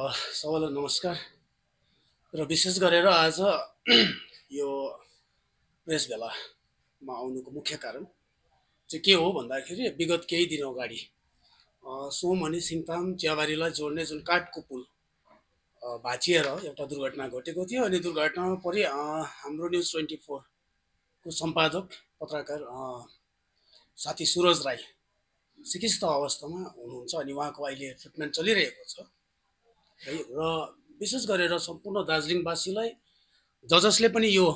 सबैलाई नमस्कार। र विशेष गरेर आज यो प्रेस भेलामा आउनुको मुख्य कारण चाहिँ के हो भन्दाखेरि विगत केही दिन अगाडि सोम अनि सिङताम चियाबारीलाई जोड्ने जुन काठको पुल भाँचिएर एउटा दुर्घटना घटेको थियो अनि दुर्घटनामा परि हाम्रो न्युज ट्वेन्टी फोरको सम्पादक पत्रकार साथी सुरज राई सिकिस्त अवस्थामा हुनुहुन्छ अनि उहाँको अहिले ट्रिटमेन्ट चलिरहेको छ। है। र विशेष गरेर सम्पूर्ण दार्जिलिङवासीलाई ज जसले पनि यो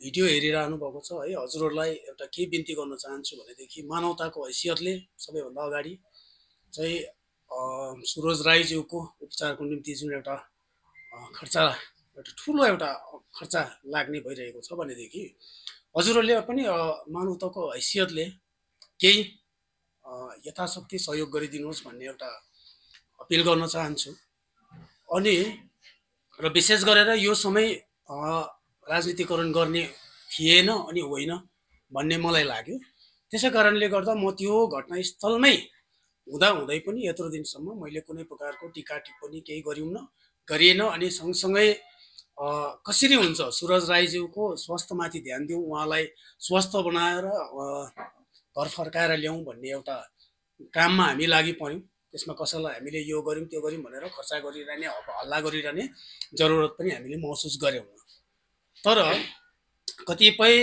भिडियो हेरिरहनु भएको छ है। हजुरहरूलाई एउटा के बिन्ती गर्न चाहन्छु भनेदेखि मानवताको हैसियतले सबैभन्दा अगाडि चाहिँ सुरज राईज्यूको उपचारको निम्ति जुन एउटा खर्च एउटा ठुलो एउटा खर्च लाग्ने भइरहेको छ भनेदेखि हजुरहरूले पनि मानवताको हैसियतले केही यथाशक्ति सहयोग गरिदिनुहोस् भन्ने एउटा अपिल गर्न चाहन्छु। अनि र विशेष गरेर यो समय राजनीतिकरण गर्ने थिएन अनि होइन भन्ने मलाई लाग्यो। त्यसै कारणले गर्दा म त्यो घटनास्थलमै हुँदा हुँदै पनि यत्रो दिनसम्म मैले कुनै प्रकारको टिका टिप्पणी केही गरिउन गरिएन अनि सँगसँगै कसरी हुन्छ सुरज राईज्यूको स्वास्थ्यमाथि ध्यान दिउँ उहाँलाई स्वस्थ बनाएर घर फर्काएर ल्याउँ भन्ने एउटा काममा हामी लागि पऱ्यौँ त्यसमा कसैलाई हामीले यो गऱ्यौँ त्यो गऱ्यौँ भनेर खर्च गरिरहने हल्ला गरिरहने जरुरत पनि हामीले महसुस गऱ्यौँ तर कतिपय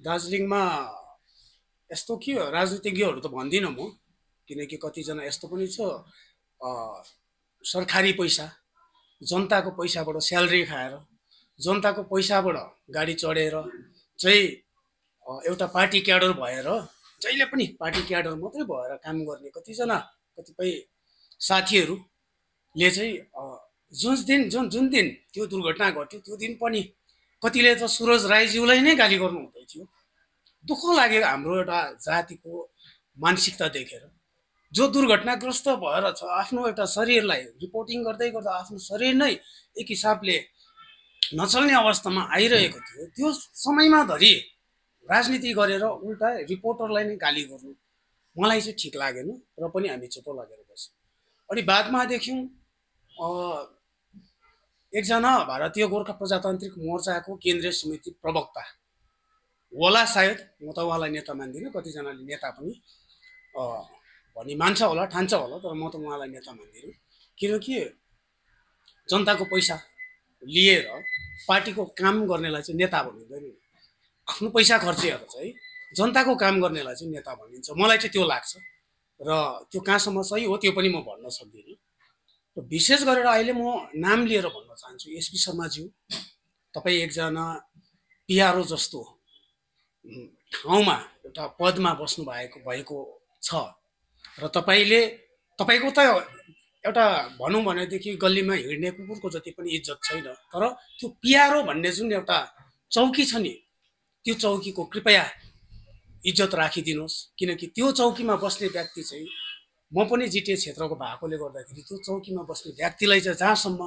दार्जिलिङमा यस्तो के हो, राजनीतिज्ञहरू त भन्दिनँ म किनकि कतिजना यस्तो पनि छ सरकारी पैसा जनताको पैसाबाट स्यालेरी खाएर जनताको पैसाबाट गाडी चढेर चाहिँ एउटा पार्टी क्याडर भएर जहिले पनि पार्टी क्याडर मात्रै भएर काम गर्ने कतिजना कतिपय साथीहरूले चाहिँ जुन दिन जुन जुन दिन त्यो दुर्घटना घट्यो त्यो दिन पनि कतिले त सुरज राईज्यूलाई नै गाली गर्नु हुँदै थियो। दुःख लाग्यो हाम्रो एउटा जातिको मानसिकता देखेर। जो दुर्घटनाग्रस्त भएर छ आफ्नो एउटा शरीरलाई रिपोर्टिङ गर्दै गर्दा आफ्नो शरीर नै एक हिसाबले नचल्ने अवस्थामा आइरहेको थियो त्यो समयमा धरि राजनीति गरेर उल्टा रिपोर्टरलाई नै गाली गर्नु मलाई चाहिँ ठिक लागेन र पनि हामी चुप लागेर बस्यौँ। अनि बादमा देख्यौँ एकजना भारतीय गोर्खा प्रजातान्त्रिक मोर्चाको केन्द्रीय समिति प्रवक्ता। होला सायद म त उहाँलाई नेता मान्दिनँ कतिजनाले नेता पनि भनी मान्छ होला ठान्छ होला तर म त उहाँलाई नेता मान्दिनँ। किनकि जनताको पैसा लिएर पार्टीको काम गर्नेलाई चाहिँ नेता भनिँदैन। आफ्नो पैसा खर्चेर चाहिँ जनताको काम गर्नेलाई चाहिँ नेता भनिन्छ। मलाई चाहिँ त्यो लाग्छ। र त्यो कहाँसम्म सही हो त्यो पनि म भन्न सक्दिनँ। र विशेष गरेर अहिले म नाम लिएर भन्न चाहन्छु एसपी शर्माज्यू। तपाईँ एकजना पिआरओ जस्तो उम्, ठाउँमा एउटा पदमा बस्नु भएको भएको छ। र तपाईँले तपाईँको त एउटा भनौँ भनेदेखि गल्लीमा हिँड्ने कुकुरको जति पनि इज्जत छैन तर त्यो पिआरओ भन्ने जुन एउटा चौकी छ नि त्यो चौकीको कृपया इज्जत राखिदिनुहोस्। किनकि त्यो चौकीमा बस्ने व्यक्ति चाहिँ म पनि जिटिए क्षेत्रको भएकोले गर्दाखेरि त्यो चौकीमा बस्ने व्यक्तिलाई चाहिँ जहाँसम्म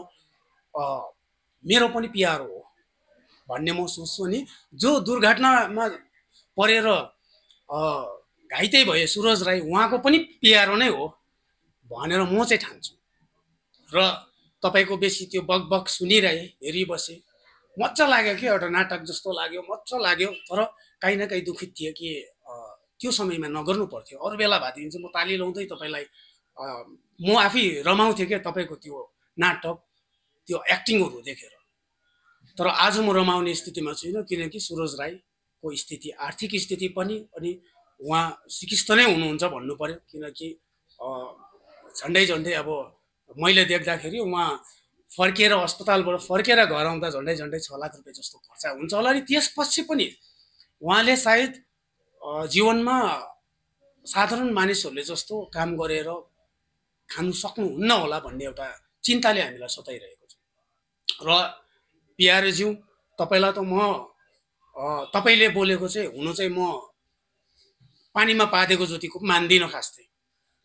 मेरो पनि पिआरओ हो भन्ने म सोच्छु अनि जो दुर्घटनामा परेर घाइते भए सुरज राई उहाँको पनि पिआरओ नै हो भनेर म चाहिँ ठान्छु। र तपाईँको बेसी त्यो बक सुनिरहे हेरिबसेँ मजा लाग्यो कि एउटा नाटक जस्तो लाग्यो मजा लाग्यो। तर काहीँ न काहीँ दुखित थिएँ कि त्यो समयमा नगर्नु पर्थ्यो। अरू बेला भएदेखि चाहिँ म ताली लाउँदै तपाईँलाई म आफै रमाउँथेँ क्या तपाईँको त्यो नाटक त्यो एक्टिङहरू देखेर। तर आज म रमाउने स्थितिमा छुइनँ किनकि सुरज राईको स्थिति आर्थिक स्थिति पनि अनि उहाँ सिकिस्त नै हुनुहुन्छ भन्नु पर्यो। किनकि झन्डै झन्डै अब मैले देख्दाखेरि उहाँ फर्किएर अस्पतालबाट फर्केर घर आउँदा झन्डै झन्डै छ लाख रुपियाँ जस्तो खर्च हुन्छ होला। अनि त्यसपछि पनि उहाँले सायद जीवनमा साधारण मानिसहरूले जस्तो काम गरेर खानु सक्नुहुन्न होला भन्ने एउटा चिन्ताले हामीलाई सताइरहेको छ। र पिआरज्यू तपाईँलाई त म तपाईँले बोलेको चाहिँ हुनु चाहिँ म पानीमा पादेको जतिको मान्दिनँ खास चाहिँ।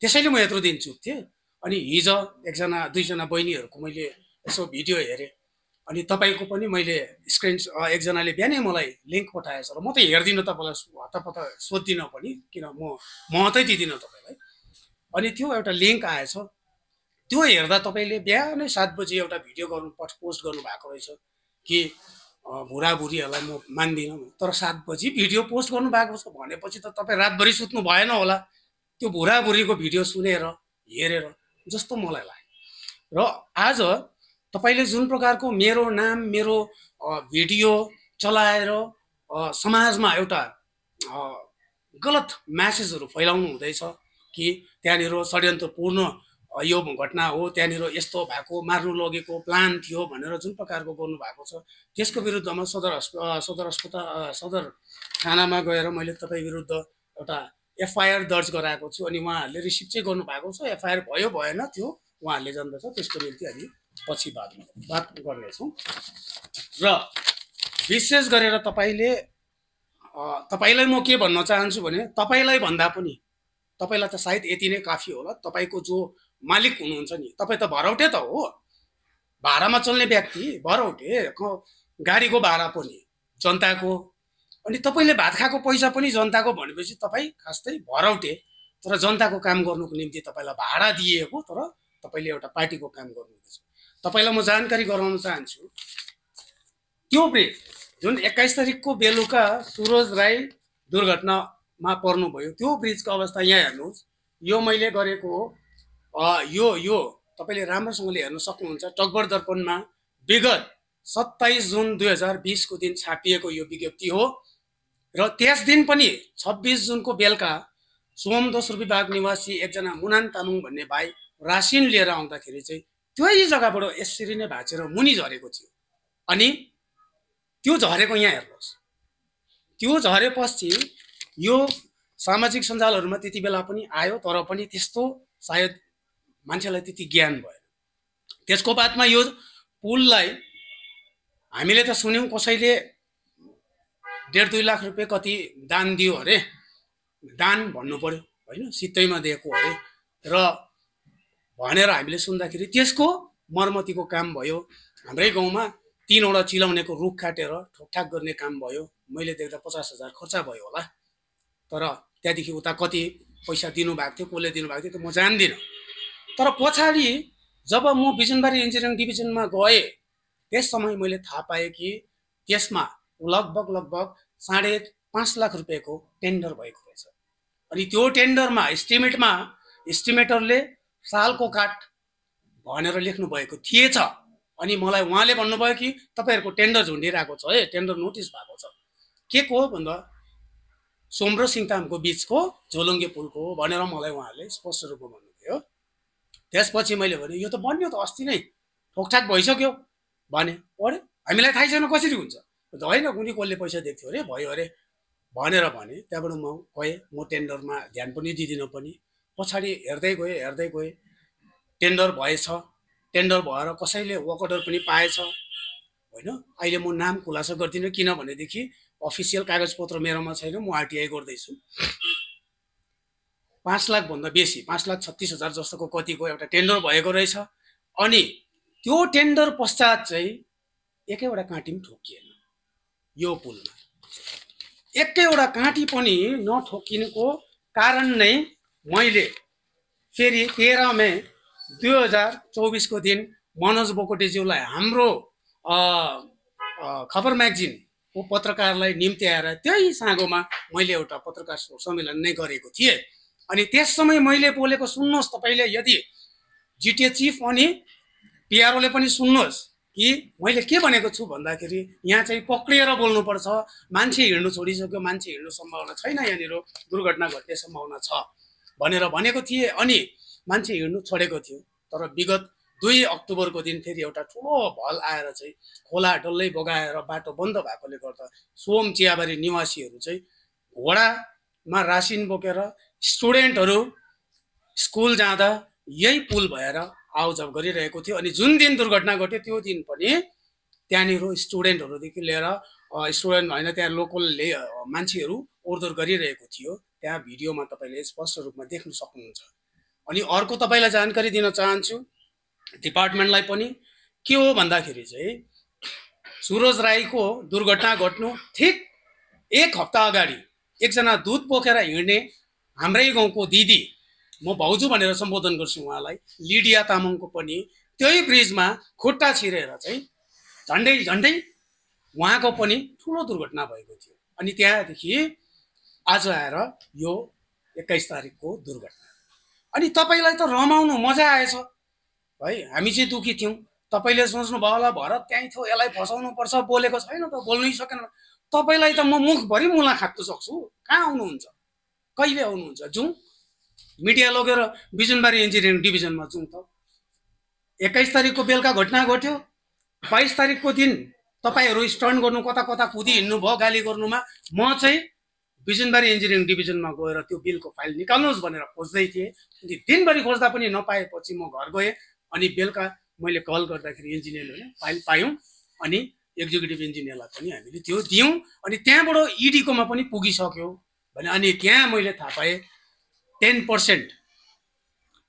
त्यसैले म यत्रो दिन चुप थिएँ अनि हिजो एकजना दुईजना बहिनीहरूको मैले यसो भिडियो हेरेँ। अनि तपाईँको पनि मैले स्क्रिन एकजनाले बिहानै मलाई लिङ्क पठाएछ र म त हेर्दिनँ तपाईँलाई हतपत सोध्दिनँ पनि किन म महत्त्वै दिँदिनँ तपाईँलाई। अनि त्यो एउटा लिङ्क आएछ। त्यो हेर्दा तपाईँले बिहानै सात बजी एउटा भिडियो गर्नु पठ पोस्ट गर्नुभएको रहेछ कि बुढाबुढीहरूलाई म मान्दिनँ। तर सात बजी भिडियो पोस्ट गर्नुभएको छ भनेपछि त तपाईँ रातभरि सुत्नु भएन होला। त्यो बुढाबुढीको भिडियो सुनेर हेरेर जस्तो मलाई लाग्यो। र आज तपाईँले जुन प्रकारको मेरो नाम मेरो भिडियो चलाएर समाजमा एउटा गलत म्यासेजहरू फैलाउनु हुँदैछ कि त्यहाँनिर षड्यन्त्रपूर्ण यो घटना हो त्यहाँनिर यस्तो भएको मार्नु लगेको प्लान थियो भनेर जुन प्रकारको गर्नुभएको छ त्यसको विरुद्धमा सदर सदर अस्पताल सदर थानामा गएर मैले तपाईँ विरुद्ध एउटा एफआइआर दर्ज गराएको छु अनि उहाँहरूले रिसिभ चाहिँ गर्नुभएको छ एफआइआर भयो भएन त्यो उहाँहरूले जान्दछ त्यसको निम्ति हामी पछि बात बात गर्नेछौँ। र विशेष गरेर तपाईँले तपाईँलाई म के भन्न चाहन्छु भने तपाईँलाई भन्दा पनि तपाईँलाई त सायद यति नै काफी होला तपाईँको जो मालिक हुनुहुन्छ नि तपाईँ त भरौटे त हो। भाडामा चल्ने व्यक्ति भरौटे। गाडीको भाडा पनि जनताको। अनि तपाईँले भात खाएको पैसा पनि जनताको भनेपछि तपाईँ खासै भरौटे। तर जनताको काम गर्नुको निम्ति तपाईँलाई भाडा दिएको तर तपाईँले एउटा पार्टीको काम गर्नुहुँदैछ। तपाईँलाई म जानकारी गराउन चाहन्छु। त्यो ब्रिज जुन एक्काइस तारिकको बेलुका सुरज राई दुर्घटनामा पर्नुभयो त्यो ब्रिजको अवस्था यहाँ हेर्नुहोस्। यो मैले गरेको हो। यो यो तपाईँले राम्रोसँगले हेर्न सक्नुहुन्छ। टकबर दर्पणमा विगत सत्ताइस जुन दुई हजार बिसको दिन छापिएको यो विज्ञप्ति हो। र त्यस दिन पनि छब्बिस जुनको बेलुका सोम दोस्रो विभाग निवासी एकजना मुनान तामाङ भन्ने भाइ रासिन लिएर आउँदाखेरि चाहिँ त्यही जग्गाबाट यसरी नै भाँचेर मुनि झरेको थियो। अनि त्यो झरेको यहाँ हेर्नुहोस्। त्यो झरेपछि यो सामाजिक सञ्जालहरूमा त्यति बेला पनि आयो तर पनि त्यस्तो सायद मान्छेलाई त्यति ज्ञान भएन। त्यसको बादमा यो पुललाई हामीले त सुन्यौँ कसैले डेढ दुई लाख रुपियाँ कति दान दियो अरे? दान भन्नु पर्यो होइन? सित्तैमा दिएको अरे। र भनेर हामीले सुन्दाखेरि त्यसको मर्मतीको काम भयो। हाम्रै गाउँमा तिनवटा चिलाउनेको रुख काटेर ठोकठाक गर्ने काम भयो। मैले देख्दा पचास हजार खर्च भयो होला। तर त्यहाँदेखि उता कति पैसा दिनुभएको थियो कसले दिनुभएको थियो त्यो म जान्दिनँ। तर पछाडि जब म बिजनबारी इन्जिनियरिङ डिभिजनमा गएँ त्यस समय मैले थाहा पाएँ कि त्यसमा लगभग लगभग साढे पाँच लाख रुपियाँको टेन्डर भएको रहेछ। अनि त्यो टेन्डरमा इस्टिमेटमा इस्टिमेटरले सालको काठ भनेर लेख्नु भएको थिएछ अनि मलाई उहाँले भन्नुभयो कि तपाईँहरूको टेन्डर झुन्डिरहेको छ है टेन्डर नोटिस भएको छ। के को भन्दा? सोम र सिङतामको बिचको झोलुङ्गे पुलको भनेर मलाई उहाँहरूले स्पष्ट रूपमा भन्नुभयो। त्यसपछि मैले भने यो त बन्यो त अस्ति नै ठोकठाक भइसक्यो भने अरे हामीलाई थाहै छैन कसरी हुन्छ? होइन कुनै कसले पैसा दिएको थियो अरे भयो अरे भनेर भने त्यहाँबाट म गएँ म टेन्डरमा ध्यान पनि दिँदिनँ पनि। पछाडि हेर्दै गएँ हेर्दै गएँ। टेन्डर भएछ। टेन्डर भएर कसैले वर्क अर्डर पनि पाएछ। होइन? अहिले म नाम खुलासा गर्दिनँ किनभनेदेखि अफिसियल कागजपत्र मेरोमा छैन म आरटिआई गर्दैछु। पाँच लाखभन्दा बेसी पाँच लाख छत्तिस हजार जस्तोको कतिको एउटा टेन्डर भएको रहेछ। अनि त्यो टेन्डर पश्चात चाहिँ एकैवटा काँटी पनि ठोकिएन यो पुलमा। एकैवटा काँटी पनि नठोकिनुको कारण नै मैले फेरि तेह्र मे दुई हजार चौबिसको दिन मनोज बोकोटेज्यूलाई हाम्रो खबर म्यागजिनको पत्रकारलाई निम्ति आएर त्यही साँगोमा मैले एउटा पत्रकार सम्मेलन नै गरेको थिएँ। अनि त्यस समय मैले बोलेको सुन्नुहोस् तपाईँले यदि जिटिए चिफ अनि पिआरओले पनि सुन्नुहोस् कि मैले के भनेको छु भन्दाखेरि यहाँ चाहिँ पक्रिएर बोल्नुपर्छ। मान्छे हिँड्नु छोडिसक्यो मान्छे हिँड्नु सम्भावना छैन यहाँनिर। दुर्घटना घट्ने सम्भावना छ। भनेर भनेको थिएँ अनि मान्छे हिँड्नु छोडेको थियो। तर विगत दुई अक्टोबरको दिन फेरि एउटा ठुलो भल आएर चाहिँ खोला डल्लै बगाएर बाटो बन्द भएकोले गर्दा सोम चियाबारी निवासीहरू चाहिँ घोडामा रासिन बोकेर स्टुडेन्टहरू स्कुल जाँदा यही पुल भएर आउजाउ गरिरहेको थियो अनि जुन दिन दुर्घटना घट्यो त्यो दिन पनि त्यहाँनिर स्टुडेन्टहरूदेखि लिएर स्टुडेन्ट होइन त्यहाँ लोकलले मान्छेहरू ओहोरदोहोर गरिरहेको थियो। त्यहाँ भिडियोमा तपाईँले स्पष्ट रूपमा देख्न सक्नुहुन्छ। अनि अर्को तपाईँलाई जानकारी दिन चाहन्छु डिपार्टमेन्टलाई पनि के हो भन्दाखेरि चाहिँ सुरज राईको दुर्घटना घट्नु ठिक एक हप्ता अगाडि एकजना दुध बोकेर हिँड्ने हाम्रै गाउँको दिदी म भाउजू भनेर सम्बोधन गर्छु उहाँलाई लिडिया तामाङको पनि त्यही ब्रिजमा खुट्टा छिरेर चाहिँ झन्डै झन्डै उहाँको पनि ठुलो दुर्घटना भएको थियो। अनि त्यहाँदेखि आज आएर यो एक्काइस तारिकको दुर्घटना। अनि तपाईँलाई त रमाउनु मजा आएछ। है हामी चाहिँ दुःखी थियौँ। तपाईँले सोच्नुभयो होला भरत त्यहीँ थियो यसलाई फसाउनु पर्छ बोलेको छैन त बोल्नै सकेन। तपाईँलाई त म मुखभरि मुला खाप्न सक्छु। कहाँ आउनुहुन्छ? कहिले आउनुहुन्छ? जाउँ। मिडिया लगेर बिजनबारी इन्जिनियरिङ डिभिजनमा जाउँ त। एक्काइस तारिकको बेलुका घटना घट्यो। बाइस तारिकको दिन तपाईँहरू स्टन्ट गर्नु कता कता कुदी हिँड्नुभयो गाली गर्नुमा म चाहिँ बिजनबारी इन्जिनियरिङ डिभिजनमा गएर त्यो बिलको फाइल निकाल्नुहोस् भनेर खोज्दै थिएँ। अनि दिनभरि खोज्दा पनि नपाएपछि म घर गएँ अनि बेलुका मैले कल गर्दाखेरि इन्जिनियरले फाइल पायौँ अनि एक्जिक्युटिभ इन्जिनियरलाई पनि हामीले त्यो दियौँ अनि त्यहाँबाट इडीकोमा पनि पुगिसक्यो भने अनि त्यहाँ मैले थाहा पाएँ टेन पर्सेन्ट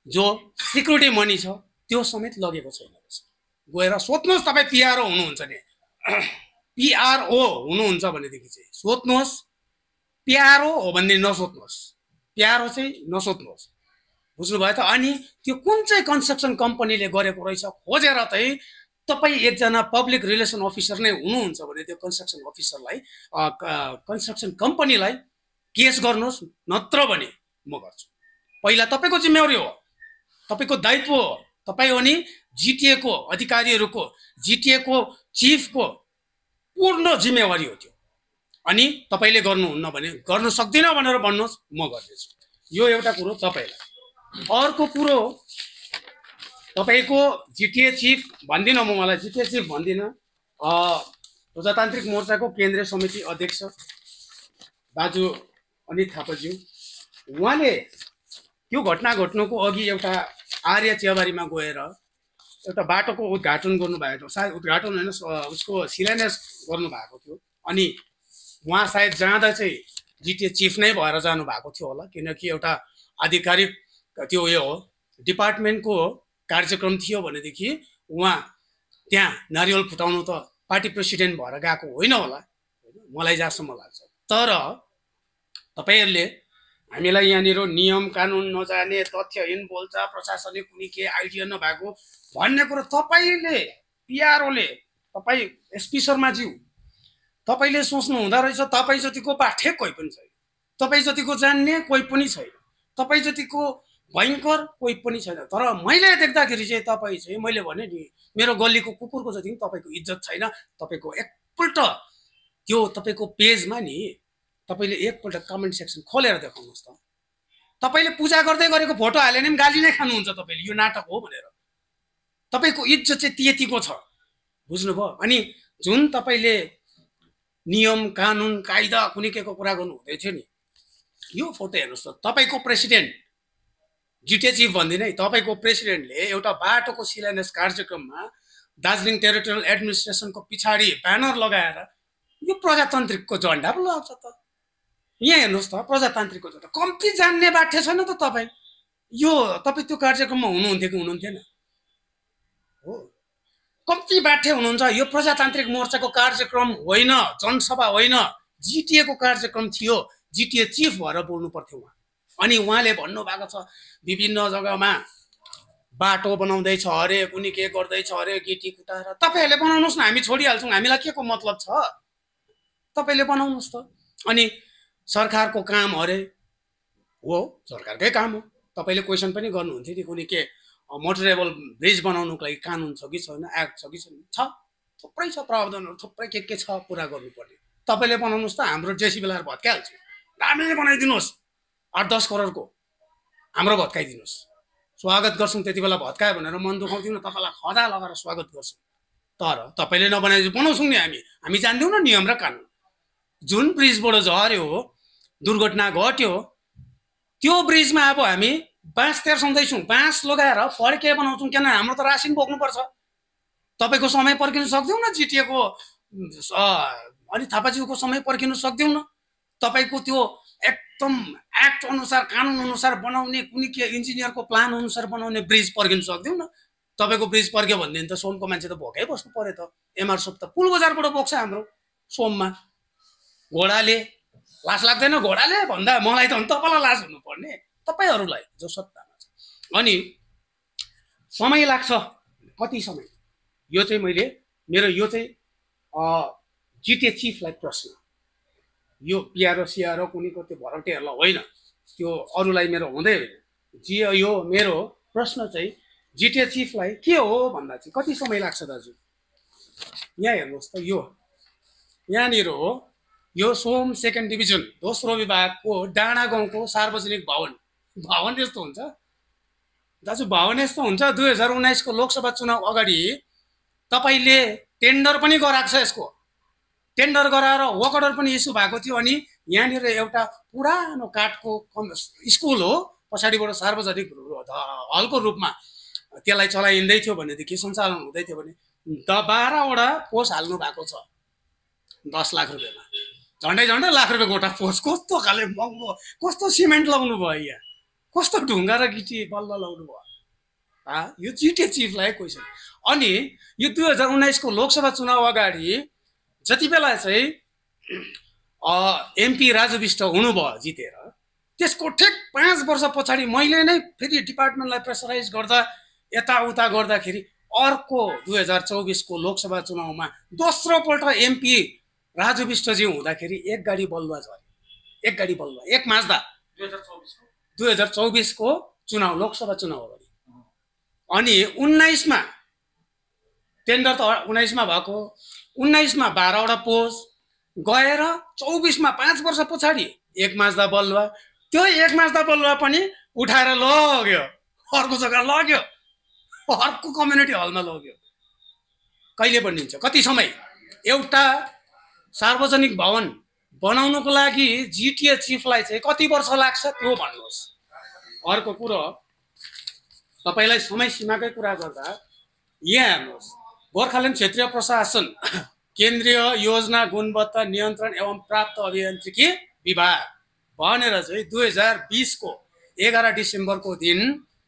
जो सिक्युरिटी मनी छ त्यो समेत लगेको छैन रहेछ। गएर सोध्नुहोस् तपाईँ पिआरओ हुनुहुन्छ नि पिआरओ हुनुहुन्छ भनेदेखि चाहिँ सोध्नुहोस् पिआरओ हो भने नसोध्नुहोस्। पिआरओ चाहिँ नसोध्नुहोस्। बुझ्नुभयो त? अनि त्यो कुन चाहिँ कन्स्ट्रक्सन कम्पनीले गरेको रहेछ खोजेर चाहिँ तपाईँ एकजना पब्लिक रिलेसन अफिसर नै हुनुहुन्छ भने त्यो कन्स्ट्रक्सन अफिसरलाई कन्स्ट्रक्सन कम्पनीलाई केस गर्नुहोस् नत्र भने म गर्छु। पहिला तपाईँको जिम्मेवारी हो। तपाईँको दायित्व हो। तपाईँ अनि जिटिएको अधिकारीहरूको जिटिएको चिफको पूर्ण जिम्मेवारी हो त्यो। अनि तपाईँले गर्नुहुन्न भने गर्नु सक्दिनँ भनेर भन्नुहोस् म गर्नेछु यो एउटा कुरो तपाईँलाई। अर्को कुरो तपाईँको जिटिए चिफ भन्दिनँ म मलाई जिटिए चिफ भन्दिनँ। प्रजातान्त्रिक मोर्चाको केन्द्रीय समिति अध्यक्ष दाजु अनित थापाज्यू। उहाँले त्यो घटना घट्नुको अघि एउटा आर्य चियाबारीमा गएर एउटा बाटोको उद्घाटन गर्नुभएको सायद उद्घाटन होइन उसको शिलान्यास गर्नुभएको थियो। अनि उहाँ सायद जाँदा चाहिँ जिटिए चिफ नै भएर जानुभएको थियो होला किनकि एउटा आधिकारिक त्यो उयो हो डिपार्टमेन्टको कार्यक्रम थियो भनेदेखि उहाँ त्यहाँ नारियल फुटाउनु त पार्टी प्रेसिडेन्ट भएर गएको होइन होला मलाई जहाँसम्म लाग्छ। तर तपाईँहरूले हामीलाई यहाँनिर नियम कानुन नजाने तथ्यहीन बोल्छ प्रशासनिक कुनै के आइडिया नभएको भन्ने कुरो तपाईँले पिआरओले तपाईँ एसपी शर्माज्यू तपाईँले सोच्नु हुँदो रहेछ तपाईँ जतिको बाठे कोही पनि छैन। तपाईँ जतिको जान्ने कोही पनि छैन। तपाईँ जतिको भयङ्कर कोही पनि छैन। तर मैले देख्दाखेरि चाहिँ तपाईँ चाहिँ मैले भने नि मेरो गल्लीको कुकुरको जति पनि तपाईँको इज्जत छैन तपाईँको एकपल्ट त्यो तपाईँको पेजमा नि तपाईँले एकपल्ट कमेन्ट सेक्सन खोलेर देखाउनुहोस् त। तपाईँले पूजा गर्दै गरेको फोटो भने पनि गाली नै खानुहुन्छ तपाईँले। यो नाटक हो भनेर। तपाईँको इज्जत चाहिँ त्यतिको छ। बुझ्नुभयो? अनि जुन तपाईँले नियम कानुन कायदा कुनै के को कुरा गर्नु हुँदै थियो नि। यो फोटो हेर्नुहोस् त तपाईँको प्रेसिडेन्ट जिटिए चिफ भनिदिनु है तपाईँको प्रेसिडेन्टले एउटा बाटोको शिलान्यास कार्यक्रममा दार्जिलिङ टेरिटोरियल एडमिनिस्ट्रेसनको पछाडि ब्यानर लगाएर यो प्रजातान्त्रिकको झन्डा पो लगाउँछ त। यहाँ हेर्नुहोस् त प्रजातान्त्रिकको झन्डा। कम्ती जान्ने बाठ्य छैन त तपाईँ। यो तपाईँ त्यो कार्यक्रममा हुनुहुन्थ्यो कि हुनुहुन्थेन? हो। कम्ती बाठ्य हुनुहुन्छ। यो प्रजातान्त्रिक मोर्चाको कार्यक्रम होइन जनसभा होइन जिटिएको कार्यक्रम थियो। जिटिए चिफ भएर बोल्नु पर्थ्यो उहाँ। अनि उहाँले भन्नुभएको छ विभिन्न जग्गामा बाटो बनाउँदैछ अरे कुनै के गर्दैछ अरे गिटी कुटाएर। तपाईँहरूले बनाउनुहोस् न हामी छोडिहाल्छौँ। हामीलाई के को मतलब छ? तपाईँले बनाउनुहोस् त। अनि सरकारको काम अरे हो सरकारकै काम हो। तपाईँले क्वेसन पनि गर्नुहुन्थ्यो नि कुनै के मोटरेबल ब्रिज बनाउनुको लागि कानुन छ कि छैन एक्ट छ कि छैन छ। थुप्रै छ प्रावधानहरू थुप्रै के के छ पुरा गर्नुपर्ने। तपाईँले बनाउनुहोस् त हाम्रो जेसी बेलाएर भत्काइहाल्छ। राम्ररी बनाइदिनुहोस्। आठ दस करोडको। हाम्रो भत्काइदिनुहोस्। स्वागत गर्छौँ त्यति बेला भत्कायो भनेर मन दुखाउँथ्यौँ तपाईँलाई खदा लगाएर स्वागत गर्छौँ। तर तपाईँले नबनाइ बनाउँछौँ नि हामी। हामी जान्दैनौँ न नियम र कानुन। जुन ब्रिजबाट झऱ्यो दुर्घटना घट्यो त्यो ब्रिजमा अब हामी बाँस तेर्साउँदैछौँ बाँस लगाएर फर्के बनाउँछौँ किन हाम्रो त रासिन बोक्नुपर्छ। तपाईँको समय पर्खिनु सक्दैनौँ न जिटिएको अनि थापाज्यूको समय पर्खिनु सक्दैनौँ तपाईँको त्यो एकदम एक्ट अनुसार कानुन अनुसार बनाउने कुनै के इन्जिनियरको प्लान अनुसार बनाउने ब्रिज पर्खिनु सक्दैनौँ न। तपाईँको ब्रिज पर्ख्यो भनेदेखि त सोमको मान्छे त भोकै बस्नु पऱ्यो त। एमआर सोप त पुल बजारबाट बोक्छ हाम्रो सोममा। घोडाले लास लाग्दैन घोडाले? भन्दा मलाई त तपाईँलाई लाज हुनुपर्ने। तपाईँहरूलाई जो सत्तामा छ। अनि समय लाग्छ कति समय? यो चाहिँ मैले मेरो यो चाहिँ जिटिए चिफलाई प्रश्न। यो पिआरओ सिआरओ कुनैको त्यो भरौटेहरूलाई होइन। त्यो अरूलाई मेरो हुँदै होइन जि यो मेरो प्रश्न चाहिँ जिटिए चिफलाई के हो भन्दा चाहिँ कति समय लाग्छ दाजु? यहाँ हेर्नुहोस् त यो। यहाँनिर हो यो सोम सेकेन्ड डिभिजन दोस्रो विभागको डाँडा गाउँको सार्वजनिक भवन। भवन यस्तो हुन्छ? दाजु भवन यस्तो हुन्छ? दुई हजार उन्नाइसको लोकसभा चुनाव अगाडि तपाईँले टेन्डर पनि गराएको छ यसको। टेन्डर गराएर वर्क अर्डर पनि इस्यु भएको थियो अनि यहाँनिर एउटा पुरानो काठको स्कुल हो पछाडिबाट सार्वजनिक हलको रूपमा त्यसलाई चलाइँदै थियो भनेदेखि सञ्चालन हुँदै थियो भने द बाह्रवटा पोस्ट हाल्नु भएको छ। दस लाख रुपियाँमा। झन्डै झन्डै लाख रुपियाँ गोटा पोस्ट कस्तो खाले महँगो कस्तो सिमेन्ट लाउनु भयो यहाँ? कस्तो ढुङ्गा र गिटी बल्ल लाउनु भयो? यो जिटिए चिफलाई क्वेसन अनि यो दुई हजार उन्नाइसको लोकसभा चुनाव अगाडि जति बेला चाहिँ एमपी राजु विष्ट हुनुभयो जितेर त्यसको ठिक पाँच वर्ष पछाडि मैले नै फेरि डिपार्टमेन्टलाई प्रेसराइज गर्दा यताउता गर्दाखेरि अर्को दुई हजार चौबिसको लोकसभा चुनावमा दोस्रोपल्ट एमपी राजु विष्टजी हुँदाखेरि एक गाडी बलुवा झऱ्यो। एक गाडी बलुवा एक माझ्दा दुई हजार चौबिसको। दुई हजार चौबिसको चुनाव लोकसभा चुनाव अगाडि। अनि उन्नाइसमा टेन्डर त उन्नाइसमा भएको उन्नाइसमा बाह्रवटा पोस्ट गएर चौबिसमा पाँच वर्ष पछाडि एक माझ्दा बलुवा त्यो एक माझ्दा बलुवा पनि उठाएर लग्यो। अर्को जग्गा लग्यो। अर्को कम्युनिटी हलमा लग्यो। कहिले बनिन्छ? कति समय? एउटा सार्वजनिक भवन बनाउनुको लागि जिटिए चिफलाई चाहिँ कति वर्ष लाग्छ त्यो भन्नुहोस्। अर्को कुरो तपाईँलाई समय सीमाकै कुरा गर्दा यहाँ हेर्नुहोस्। गोर्खाल्यान्ड क्षेत्रीय प्रशासन केन्द्रीय योजना गुणवत्ता नियन्त्रण एवं प्राप्त अभियान्त्रिकी विभाग भनेर चाहिँ दुई हजार बिसको एघार डिसेम्बरको दिन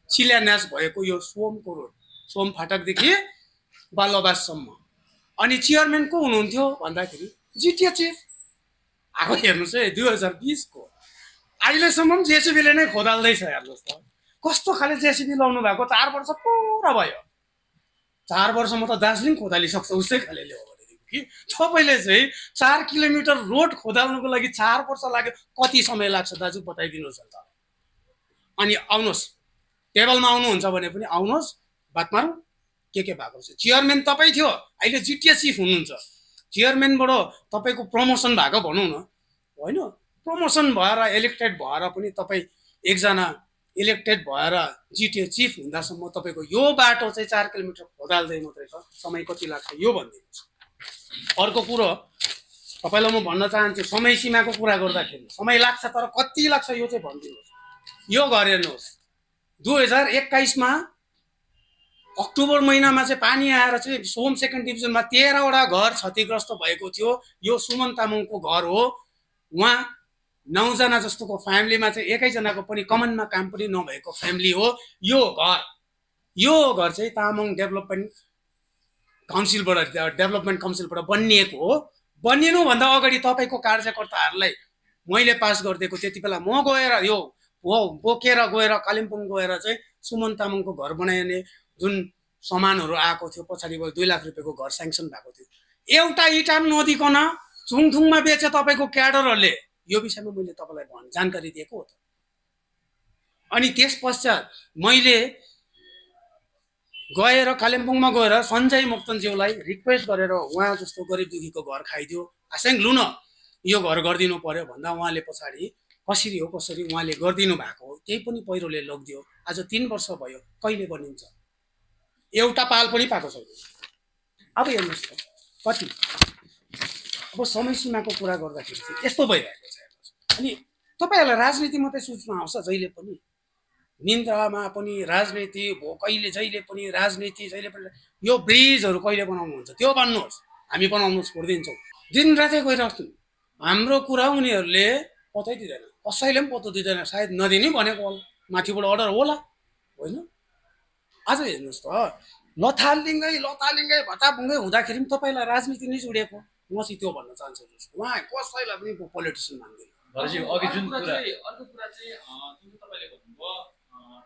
शिलान्यास भएको यो सोमको रोड सोम फाटकदेखि बालवाससम्म। अनि चेयरम्यान को हुनुहुन्थ्यो भन्दाखेरि जिटिए चिफ अब हेर्नुहोस् है दुई हजार बिसको अहिलेसम्म जेसिबीले नै खोदाल्दैछ हेर्नुहोस् त। कस्तो खाले जेसिबी लाउनु भएको? चार वर्ष पुरा भयो। चार वर्षमा त दार्जिलिङ खोदालिसक्छ उस्तै खाले हो भनेदेखि कि तपाईँले चाहिँ चार किलोमिटर रोड खोदाल्नुको लागि चार वर्ष लाग्यो। कति समय लाग्छ दाजु बताइदिनुहोस् अन्त अनि आउनुहोस्। टेबलमा आउनुहुन्छ भने पनि आउनुहोस्। बात मारौँ। के के भएको छ चेयरम्यान तपाईँ थियो। अहिले जिटिए चिफ हुनुहुन्छ। चेयरम्यानबाट तपाईँको प्रमोसन भएको भनौँ न। होइन? प्रमोसन भएर इलेक्टेड भएर पनि तपाईँ एकजना इलेक्टेड भएर जिटिए चिफ हुँदासम्म तपाईँको यो बाटो चाहिँ चार किलोमिटर खोदाल्दै मात्रै छ। समय कति लाग्छ यो भनिदिनुहोस् अर्को कुरो तपाईँलाई म भन्न चाहन्छु समय सीमाको कुरा गर्दाखेरि समय लाग्छ तर कति लाग्छ यो चाहिँ भनिदिनुहोस् यो घर हेर्नुहोस्। दुई हजार एक्काइसमा अक्टोबर महिनामा चाहिँ पानी आएर चाहिँ सोम सेकेन्ड डिभिजनमा तेह्रवटा घर क्षतिग्रस्त भएको थियो। यो सुमन तामाङको घर हो। उहाँ नौजना जस्तोको फ्यामिलीमा चाहिँ एकैजनाको पनि कमनमा काम पनि नभएको फ्यामिली हो। यो घर यो घर चाहिँ तामाङ डेभलपमेन्ट काउन्सिलबाट डेभलपमेन्ट काउन्सिलबाट बनिएको हो। बनिनुभन्दा अगाडि तपाईँको कार्यकर्ताहरूलाई मैले पास गरिदिएको त्यति बेला म गएर यो हो बोकेर गएर कालिम्पोङ गएर चाहिँ सुमन तामाङको घर बनाइने जुन सामानहरू आएको थियो पछाडिबाट दुई लाख रुपियाँको घर स्याङ्सन भएको थियो। एउटा इटा नदिकन चुङथुङमा बेचे तपाईँको क्याडरहरूले। यो विषयमा मैले तपाईँलाई भन् जानकारी दिएको हो त। अनि त्यस पश्चात मैले गएर कालिम्पोङमा गएर सञ्जय मुक्तनज्यूलाई रिक्वेस्ट गरेर उहाँ जस्तो गरिब दुखीको घर खाइदियो। आसाङ लु न यो घर गरिदिनु पर्यो भन्दा उहाँले पछाडि कसरी हो कसरी उहाँले गरिदिनु भएको हो त्यही पनि पहिरोले लगिदियो। आज तिन वर्ष भयो कहिले बनिन्छ? एउटा पाल पनि पाएको छैन। अब हेर्नुहोस् त कति? अब समय सीमाको कुरा गर्दाखेरि चाहिँ यस्तो भइरहेको छ अनि तपाईँहरूलाई राजनीति मात्रै सोच्नु आउँछ जहिले पनि? निन्द्रामा पनि राजनीति भो कहिले जहिले पनि राजनीति जहिले पनि यो ब्रिजहरू कहिले बनाउनुहुन्छ? त्यो भन्नुहोस्। हामी बनाउनु छोडिदिन्छौँ। दिनरातै गइरहेको हाम्रो कुरा उनीहरूले पत्तै कसैले पनि पत्तो दिँदैन। सायद नदिने भनेको होला। माथिबाट अर्डर होला। होइन? आज हेर्नुहोस् त लथालिङ्गै लथालिङ्गै भताभुङ्गै हुँदाखेरि पनि तपाईँलाई राजनीति नै जोडिएको म चाहिँ त्यो भन्न चाहन्छु उहाँ कसैलाई पनि पोलिटिसियन मान्दैन। अघि जुन कुरा अर्को कुरा चाहिँ जुन तपाईँले भन्नुभयो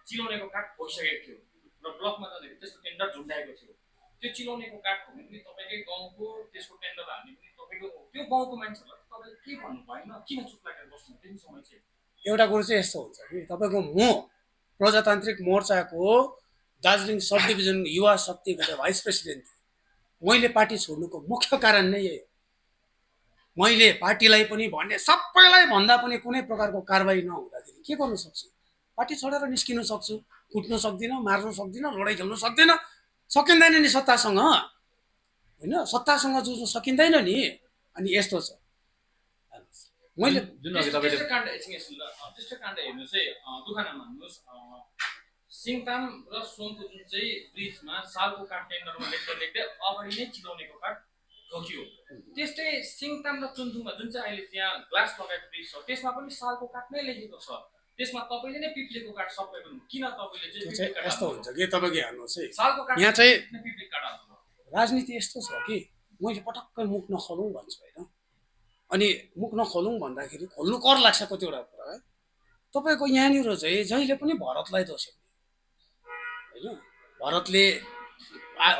चिलाउनेको काठ भइसकेको थियो र ब्लकमा जाँदाखेरि त्यसको टेन्डर झुन्डाएको थियो। त्यो चिलाउनेको काठ हो भने पनि तपाईँकै गाउँको त्यसको टेन्डर हाल्ने पनि तपाईँको त्यो गाउँको मान्छेहरूलाई तपाईँले के भन्नु भएन? किन चुप लागेर बस्नु त्यति समय चाहिँ। एउटा कुरो चाहिँ यस्तो हुन्छ कि तपाईँको म प्रजातान्त्रिक मोर्चाको दार्जिलिङ सब डिभिजन युवा शक्तिको चाहिँ भाइस प्रेसिडेन्ट थिएँ मैले पार्टी छोड्नुको मुख्य कारण नै यही हो। मैले पार्टीलाई पनि भने सबैलाई भन्दा पनि कुनै प्रकारको कारवाही नहुँदाखेरि के गर्नु सक्छु? पार्टी छोडेर निस्किनु सक्छु कुट्नु सक्दिनँ मार्नु सक्दिनँ लडाइँ खेल्नु सक्दिनँ सकिँदैन नि सत्तासँग होइन? सत्तासँग जुझ्नु सकिँदैन नि अनि यस्तो छ। मैले जुन सिङताम र सोमको जुन चाहिँ ब्रिजमा सालको काठ टेन्डरमा लेख्दै लेख्दै अगाडि नै चिलाउनेको काठ ठोकियो त्यस्तै सिङताम र चुन्थुमा जुन चाहिँ अहिले त्यहाँ ग्लास लगाएको ब्रिज छ त्यसमा पनि सालको काठ नै लेखेको छ। त्यसमा तपाईँले नै पिप्लेको काठ सबै गर्नु किन तपाईँले चाहिँ यस्तो? हुन्छ कि? तपाईँको हेर्नुहोस् है। सालको काठ यहाँ चाहिँ किन पिप्ले काठ हाल्नुभयो? राजनीति यस्तो छ कि मैले पटक्कै मुख नखोलौँ भन्छु होइन। अनि मुख नखोलौँ भन्दाखेरि खोल्नु कर लाग्छ कतिवटा कुरा। है तपाईँको यहाँनिर चाहिँ जहिले पनि भरतलाई दोस्याउने होइन? भरतले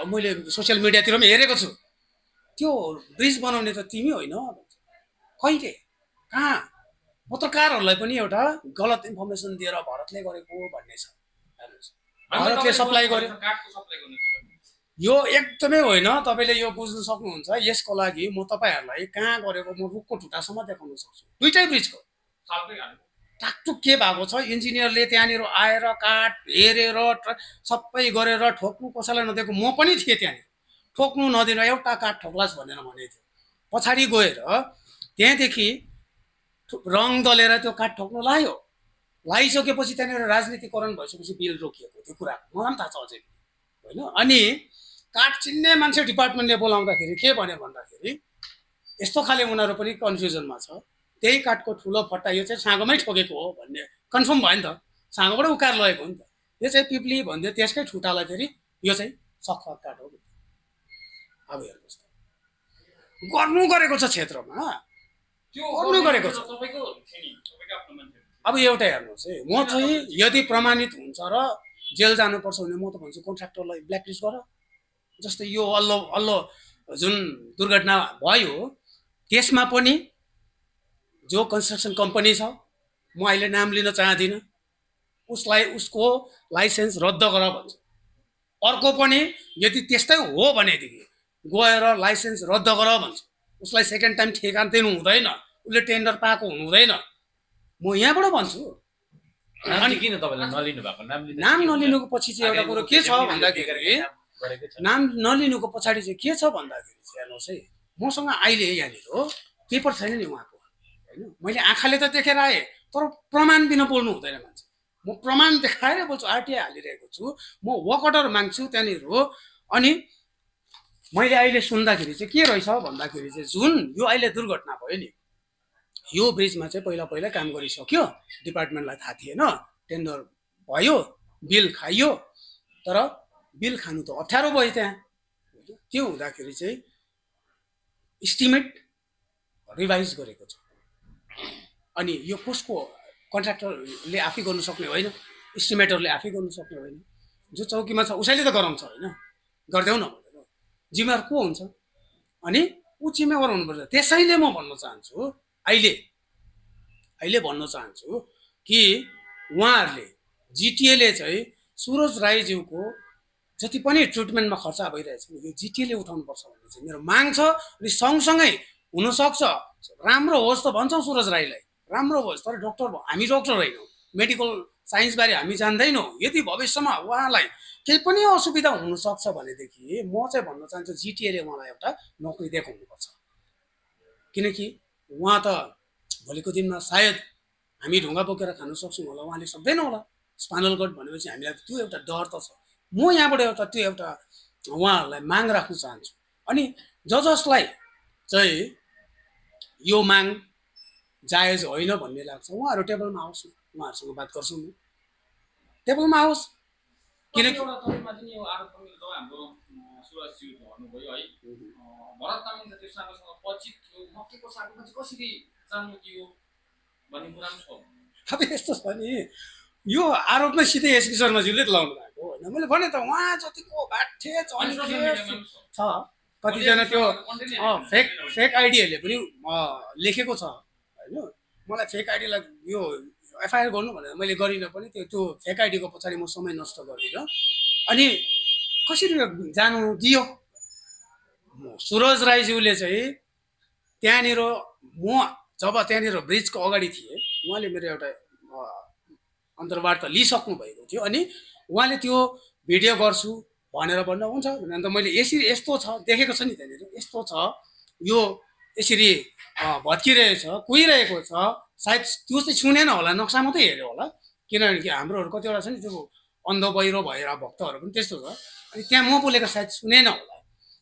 मैले सोसियल मिडियातिर पनि हेरेको छु। त्यो ब्रिज बनाउने त तिमी होइन? कहिले? कहाँ? पत्रकारहरूलाई पनि एउटा गलत इन्फर्मेसन दिएर भरतले गरेको भन्ने छ। भारतले सप्लाई गर्यो। यो एकदमै होइन तपाईँले यो बुझ्नु सक्नुहुन्छ। यसको लागि म तपाईँहरूलाई कहाँ गरेको म रुखको ठुटासम्म देखाउन सक्छु। दुइटै ब्रिजको टाकटुक के भएको छ। इन्जिनियरले त्यहाँनिर आएर काठ हेरेर सबै गरेर ठोक्नु कसैलाई नदिएको। म पनि थिएँ त्यहाँनिर। ठोक्नु नदिनु एउटा काठ ठोक्लास् भनेर भनेको थियो। पछाडि गएर त्यहाँदेखि रङ दलेर त्यो काठ ठोक्नु लायो। लगाइसकेपछि त्यहाँनिर राजनीतिकरण भइसकेपछि बिल रोकिएको त्यो कुरा मलाई पनि थाहा छ अझै होइन? अनि काठ चिन्ने मान्छे डिपार्टमेन्टले बोलाउँदाखेरि के भन्यो भन्दाखेरि यस्तो खाले उनीहरू पनि कन्फ्युजनमा छ। त्यही काठको ठुलो फट्टा यो चाहिँ साँगोमै ठोकेको हो भन्ने कन्फर्म भयो नि त। साँगोबाट उकार लगेको हो नि त। यो चाहिँ पिप्ली भन्दै त्यसकै ठुटालाई फेरि यो चाहिँ सखुवा काठ हो अब हेर्नुहोस् त। गर्नु गरेको छ क्षेत्रमा। गर्नु गरेको छ। अब एउटा हेर्नुहोस् है म चाहिँ यदि प्रमाणित हुन्छ र जेल जानुपर्छ भने म त भन्छु कन्ट्र्याक्टरलाई ब्ल्याकलिस्ट गर। जस्तै यो अल्लो अल्लो जुन दुर्घटना भयो त्यसमा पनि जो कन्स्ट्रक्सन कम्पनी छ म अहिले नाम लिन चाहदिनँ। उसलाई उसको लाइसेन्स रद्द गर भन्छ। अर्को पनि यदि त्यस्तै हो भनेदेखि गएर लाइसेन्स रद्द गर भन्छ। उसलाई सेकेन्ड टाइम ठेगा दिनु हुँदैन। उसले टेन्डर पाएको हुनु हुँदैन म यहाँबाट भन्छु। अनि किन तपाईँले नलिनु भएको? नाम? नलिनुको पछि चाहिँ एउटा कुरो के छ भन्दाखेरि। नाम नलिनुको पछाडि चाहिँ के छ भन्दाखेरि चाहिँ हेर्नुहोस् है मसँग अहिले यहाँनिर पेपर छैन नि उहाँको। होइन मैले आँखाले त देखेर आएँ तर प्रमाण बिना बोल्नु हुँदैन मान्छे। म प्रमाण देखाएर बोल्छु आरटिआई हालिरहेको छु म अर्डर माग्छु त्यहाँनिर हो। अनि मैले अहिले सुन्दाखेरि चाहिँ के रहेछ भन्दाखेरि चाहिँ जुन यो अहिले दुर्घटना भयो नि यो ब्रिजमा चाहिँ पहिला पहिला काम गरिसक्यो डिपार्टमेन्टलाई थाहा थिएन टेन्डर भयो बिल खाइयो तर बिल खानु त अप्ठ्यारो भयो त्यहाँ? त्यो हुँदाखेरि चाहिँ इस्टिमेट रिभाइज गरेको छ। अनि यो कसको कन्ट्र्याक्टरले आफै गर्नु सक्ने होइन? इस्टिमेटरले आफै गर्नु सक्ने होइन? जो चौकीमा छ उसैले त गराउँछ होइन? गरिदेऊ न भनेर जिम्मेवार को हुन्छ? अनि ऊ जिम्मेवार हुनुपर्छ। त्यसैले म भन्न चाहन्छु अहिले अहिले भन्न चाहन्छु कि उहाँहरूले जिटिएले चाहिँ सुरज राईज्यूको जति पनि ट्रिटमेन्टमा खर्च भइरहेछ यो जिटिएले उठाउनुपर्छ भन्ने चाहिँ मेरो माग छ अनि सँगसँगै हुनसक्छ। राम्रो होस् त भन्छौँ सुरज राईलाई। राम्रो होस् तर डक्टर हामी डक्टर होइनौँ। मेडिकल साइन्सबारे हामी जान्दैनौँ। यदि भविष्यमा उहाँलाई केही पनि असुविधा हुनसक्छ भनेदेखि म चाहिँ भन्न चाहन्छु जिटिएले उहाँलाई एउटा नोकरी दिएको हुनुपर्छ किनकि उहाँ त भोलिको दिनमा सायद हामी ढुङ्गा बोकेर खान सक्छौँ होला उहाँले सक्दैन होला। स्पाइनल कर्ड भनेपछि हामीलाई त्यो एउटा डर त छ। म यहाँबाट एउटा त्यो एउटा उहाँहरूलाई माग राख्न चाहन्छु। अनि ज जसलाई चाहिँ यो माग जायज होइन भन्ने लाग्छ। उहाँहरू टेबलमा आओस् न। उहाँहरूसँग बात गर्छौँ म टेबलमा आओस्। किनकि- अब यस्तो छ नि यो आरोप नै सिधै एसपी शर्माज्यूले त लाउनु भएको होइन मैले भने त उहाँ जतिको बाठे छ। कतिजना त्यो फेक फेक आइडीहरूले पनि लेखेको छ। होइन? मलाई फेक आइडीलाई यो एफआइआर गर्नु भनेर मैले गरिनँ पनि त्यो त्यो फेक आइडीको पछाडि म समय नष्ट गर्दिनँ अनि कसरी जानु दियो? सुरज राईज्यूले चाहिँ त्यहाँनिर म जब त्यहाँनिर ब्रिजको अगाडि थिएँ उहाँले मेरो एउटा अन्तर्वार्ता लिइसक्नु भएको थियो। अनि उहाँले त्यो भिडियो गर्छु भनेर भन्दा हुन्छ भने अन्त मैले यसरी यस्तो छ देखेको छ नि त्यहाँनिर यस्तो छ। यो यसरी अँ, भत्किरहेको छ कुहिरहेको छ सायद त्यो चाहिँ छुनेन होला नक्सा मात्रै हेऱ्यो होला। किनभने हाम्रोहरू कतिवटा छ नि त्यो अन्ध पहिरो भएर भक्तहरू पनि त्यस्तो छ। अनि त्यहाँ म बोलेको सायद सुनेन होला।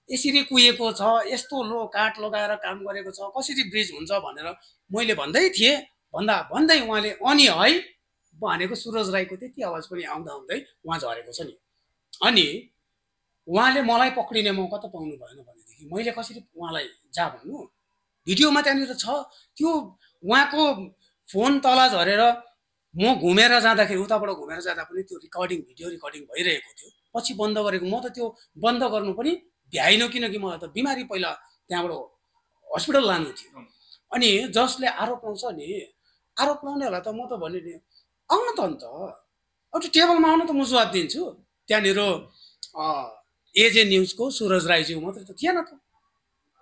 यसरी कुहिएको छ यस्तो लो काठ लगाएर काम गरेको छ कसरी ब्रिज हुन्छ भनेर मैले भन्दै थिएँ। भन्दा भन्दै उहाँले अनि है भनेको सुरज राईको त्यति आवाज पनि आउँदा आउँदै उहाँ झरेको छ नि। अनि उहाँले मलाई पक्रिने मौका त पाउनु भएन भनेदेखि मैले कसरी उहाँलाई जा भन्नु? भिडियोमा त्यहाँनिर छ। त्यो उहाँको फोन तल झरेर म घुमेर जाँदाखेरि उताबाट घुमेर जाँदा पनि त्यो रेकर्डिङ भिडियो रेकर्डिङ भइरहेको थियो। पछि बन्द गरेको। म त त्यो बन्द गर्नु पनि भ्याइनँ किनकि मलाई त बिमारी पहिला त्यहाँबाट हस्पिटल लानु थियो। अनि जसले आरोप लाउँछ नि आरोप लाउनेहरूलाई त म त भने नि आउनु त अन्त। एउटा टेबलमा आउनु त म जवाब दिन्छु। त्यहाँनिर एजे न्युजको सुरज राईज्यू मात्रै त थिएन त।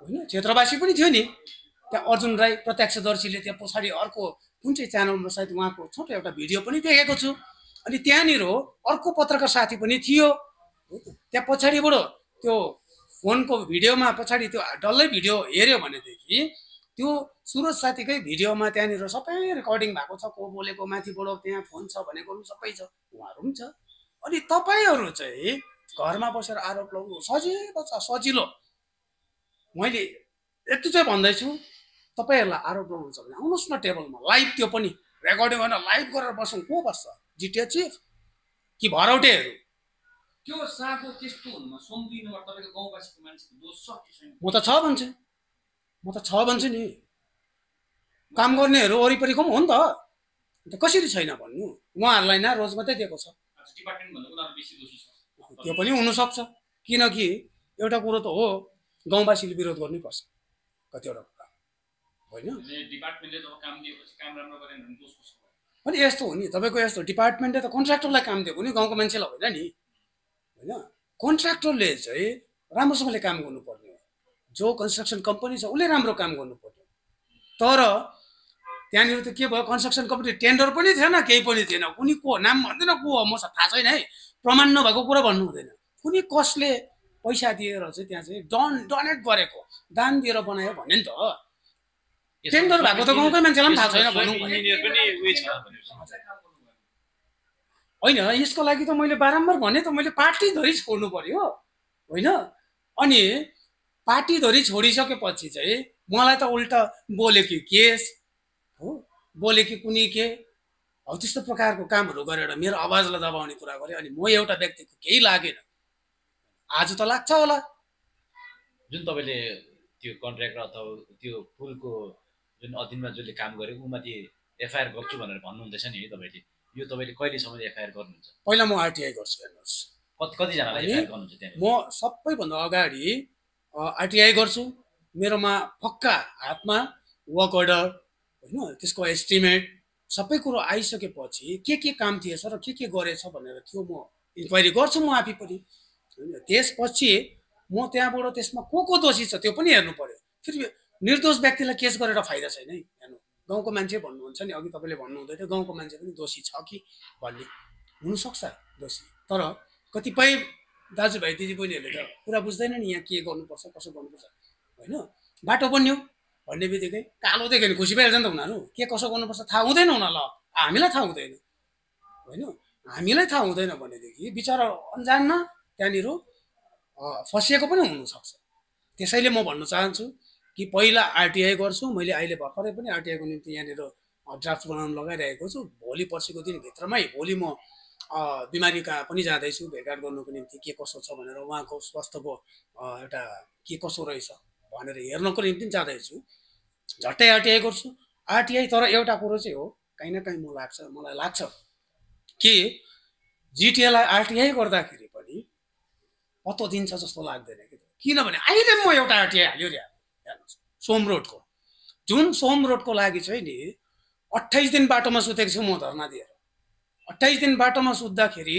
होइन क्षेत्रवासी पनि थियो नि। त्यहाँ अर्जुन राई प्रत्यक्षदर्शीले त्यहाँ पछाडि अर्को कुन चाहिँ च्यानलमा सायद उहाँको छोटो एउटा भिडियो पनि देखेको छु। अनि त्यहाँनिर अर्को पत्रकार साथी पनि थियो। त्यहाँ पछाडिबाट त्यो फोनको भिडियोमा पछाडि त्यो डल्लै भिडियो हेऱ्यो भनेदेखि त्यो सुरज साथीकै भिडियोमा त्यहाँनिर सबै रेकर्डिङ भएको छ। को बोलेको माथिबाट त्यहाँ फोन छ भनेको सबै छ। उहाँहरू पनि छ। अनि तपाईँहरू चाहिँ घरमा बसेर आरोप लगाउनु सजिलो छ सजिलो। मैले यति चाहिँ भन्दैछु तपाईँहरूलाई आरोप लगाउनु छ भने आउनुहोस् न टेबलमा। लाइभ त्यो पनि रेकर्डिङ गरेर लाइभ गरेर बस्नु को बस्छ? जिटिए चिफ कि भरौटेहरू? त्यो साँको त्यस्तो हुनुमा सम्झिनुमा तपाईँको गाउँवासीको मान्छेको दोष छ कि छैन? म त छ भन्छु। म त छ भन्छु नि। काम गर्नेहरू वरिपरिको पनि हो नि त। अन्त कसरी छैन भन्नु? उहाँहरूलाई न रोज मात्रै दिएको छ। डिपार्टमेन्ट भन्दा उनीहरू बेसी दोषी छ। त्यो पनि हुनसक्छ। किनकि एउटा कुरो त हो गाउँवासीले विरोध गर्नैपर्छ कतिवटा कुरा। होइन? अनि यस्तो हो नि तपाईँको यस्तो डिपार्टमेन्टले त कन्ट्र्याक्टरलाई काम दिएको नि गाउँको मान्छेलाई होइन नि। होइन? कन्ट्र्याक्टरले चाहिँ राम्रोसँगले काम गर्नुपर्ने हो। जो कन्स्ट्रक्सन कम्पनी छ उसले राम्रो काम गर्नुपर्ने हो। तर त्यहाँनिर त के भयो कन्स्ट्रक्सन कम्पनी टेन्डर पनि थिएन केही पनि थिएन। कुनै को नाम भन्दैन को हो म थाहा छैन है। प्रमाण नभएको कुरा भन्नु हुँदैन कुनै कसले पैसा दिएर चाहिँ त्यहाँ चाहिँ डन डोनेट गरेको। दान दिएर बनायो भन्यो नि त। टेन्डर भएको त गाउँकै मान्छेलाई पनि थाहा छैन भनौँ? होइन यसको लागि त मैले बारम्बार भने त मैले पार्टीधरि छोड्नु पर्यो। होइन? अनि पार्टीधरि छोडिसकेपछि चाहिँ मलाई त उल्टा बोल्यो कि केस हो? बोल्यो कि कुनै के? हौ त्यस्तो प्रकारको कामहरू गरेर मेरो आवाजलाई दबाउने कुरा गरेँ अनि म एउटा व्यक्तिको केही लागेन। आज त लाग्छ होला। जुन तपाईँले त्यो कन्ट्र्याक्टर अथवा त्यो पुलको जुन अधीनमा जसले काम गर्यो उमाथि एफआइआर गर्छु भनेर भन्नुहुँदैछ नि है तपाईँले। यो तपाईँले कहिलेसम्म एफआइआर गर्नुहुन्छ? पहिला म आरटिआई गर्छु हेर्नुहोस्। कति कतिजनालाई एफआइआर गर्नुहुन्छ त्यहाँनिर? म सबैभन्दा अगाडि आरटिआई गर्छु। मेरोमा पक्का हातमा वर्क अर्डर होइन त्यसको एस्टिमेट सबै कुरो आइसकेपछि के के काम थिएछ र के के गरेछ भनेर त्यो म इन्क्वायरी गर्छु म आफै पनि। त्यसपछि म त्यहाँबाट त्यसमा को को दोषी छ त्यो पनि हेर्नु पर्यो। फेरि निर्दोष व्यक्तिलाई केस गरेर फाइदा छैन है हेर्नु। गाउँको मान्छे भन्नुहुन्छ नि अघि तपाईँले भन्नुहुँदै थियो गाउँको मान्छे पनि दोषी छ कि भन्ने। हुनसक्छ दोषी। तर कतिपय दाजुभाइ दिदीबहिनीहरूले त कुरा बुझ्दैन नि यहाँ के गर्नुपर्छ कसो गर्नुपर्छ होइन? बाटो बन्यो भन्ने बित्तिकै कालो देख्यो भने खुसी भइहाल्छ नि त उनीहरू। के कसो गर्नुपर्छ थाहा हुँदैन उनीहरूलाई। हामीलाई थाहा हुँदैन होइन? हामीलाई थाहा हुँदैन भनेदेखि बिचरा अन्जानमा त्यहाँनिर फँसिएको पनि हुनसक्छ। त्यसैले म भन्न चाहन्छु कि पहिला आरटिआई गर्छु मैले अहिले भर्खरै पनि आरटिआईको निम्ति यहाँनिर ड्राफ्ट बनाउनु लगाइरहेको छु। भोलि पर्सिको दिनभित्रमै भोलि म बिमारी कहाँ पनि जाँदैछु भेटघाट गर्नुको निम्ति के कसो छ भनेर उहाँको स्वास्थ्यको एउटा के कसो रहेछ भनेर हेर्नको निम्ति पनि जाँदैछु। झट्टै आरटिआई गर्छु। आरटिआई तर एउटा कुरो चाहिँ हो काहीँ न काहीँ म लाग्छ मलाई लाग्छ कि जिटिएलाई आरटिआई गर्दाखेरि पत्तो दिन्छ जस्तो लाग्दैन कि किनभने अहिले म एउटा आरटिआई हाल्यो रे। हेर्नुहोस् सोम रोडको। जुन सोम रोडको लागि चाहिँ नि अठाइस दिन बाटोमा सुतेको छु म धर्ना दिएर। अठाइस दिन बाटोमा सुत्दाखेरि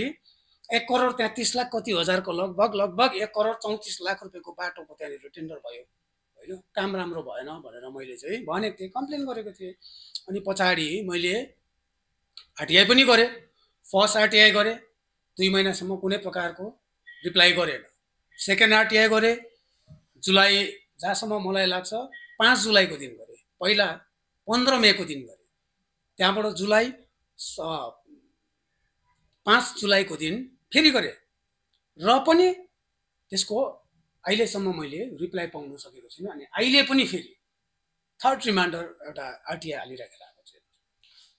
एक करोड तेत्तिस लाख कति हजारको लगभग लगभग एक करोड चौतिस लाख रुपियाँको बाटोको त्यहाँनिर टेन्डर भयो। होइन? काम राम्रो भएन भनेर मैले चाहिँ भनेको थिएँ कम्प्लेन गरेको थिएँ। अनि पछाडि मैले आरटिआई पनि गरेँ फर्स्ट आरटिआई गरेँ। दुई महिनासम्म कुनै प्रकारको रिप्लाई गरेन। सेकेन्ड आरटिआई गरेँ जुलाई जहाँसम्म मलाई लाग्छ पाँच जुलाईको दिन गरेँ। पहिला पन्ध्र मेको दिन गरेँ। त्यहाँबाट जुलाई पाँच जुलाईको दिन फेरि गरेँ। र पनि त्यसको अहिलेसम्म मैले रिप्लाई पाउन सकेको छुइनँ अनि अहिले पनि फेरि थर्ड रिमाइन्डर एउटा आरटिआई हालिराखेर